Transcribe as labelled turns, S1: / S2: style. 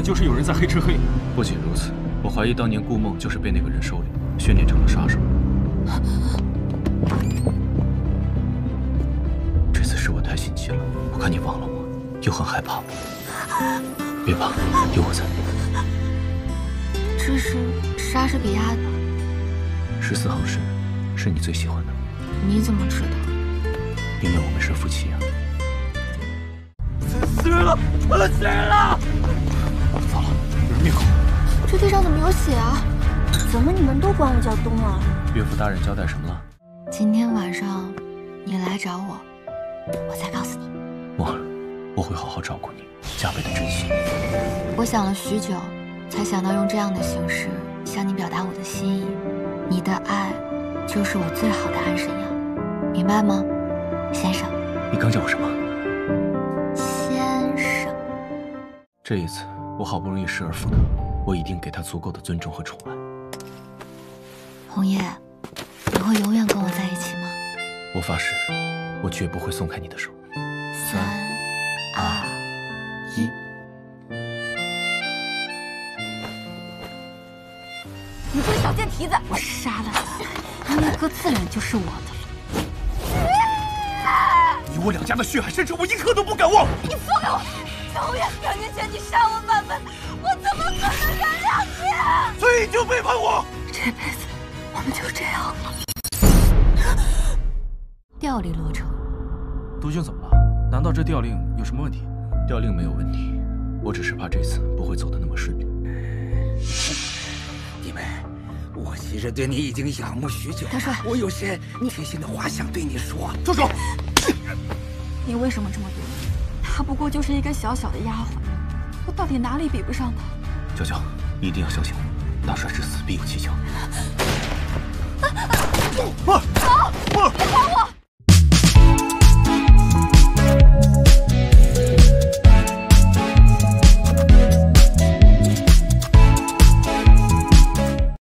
S1: 就是有人在黑吃黑。
S2: 不仅如此，我怀疑当年顾梦就是被那个人收留，训练成了杀手。这次是我太心急了，我看你忘了我，又很害怕我。别怕，有我在。
S3: 这是莎士比亚的。
S2: 十四行诗，是你最喜欢的。
S3: 你怎么知道？
S2: 因为我们是夫妻啊。
S1: 死了，我死了！
S2: 灭口。
S3: 这地上怎么有血啊？
S4: 怎么你们都管我叫冬儿？
S2: 岳父大人交代什么了？
S3: 今天晚上你来找我，我再告诉你。
S2: 墨儿，我会好好照顾你，加倍的珍惜。
S3: 我想了许久，才想到用这样的形式向你表达我的心意。你的爱，就是我最好的安神药，明白吗，先生？
S2: 你刚叫我什么？
S3: 先生。
S2: 这一次，我好不容易失而复得，我一定给他足够的尊重和宠爱。
S3: 红叶，你会永远跟我在一起吗？
S2: 我发誓，我绝不会松开你的手。
S3: 三、二、一。
S4: 你这个小贱蹄子！
S3: 我杀了他，那哥自然就是我的
S1: 了。你我两家的血海深仇，我一刻都不敢忘。
S4: 你放开我！永远两年前你杀我满门，我怎么可能原谅你？
S1: 所以你就背叛我？
S3: 这辈子我们就这样了。调令罗成。
S2: 督军怎么了？难道这调令有什么问题？调令没有问题，我只是怕这次不会走得那么顺利。
S5: 弟妹，我其实对你已经仰慕许久。
S3: 大帅，
S5: 我有些贴心的话想对你说。
S1: 住手！
S4: 你为什么这么对我？她不过就是一个小小的丫鬟，我到底哪里比不上她？
S2: 娇娇，你一定要相信我，大帅之死必有蹊跷。
S1: 妈。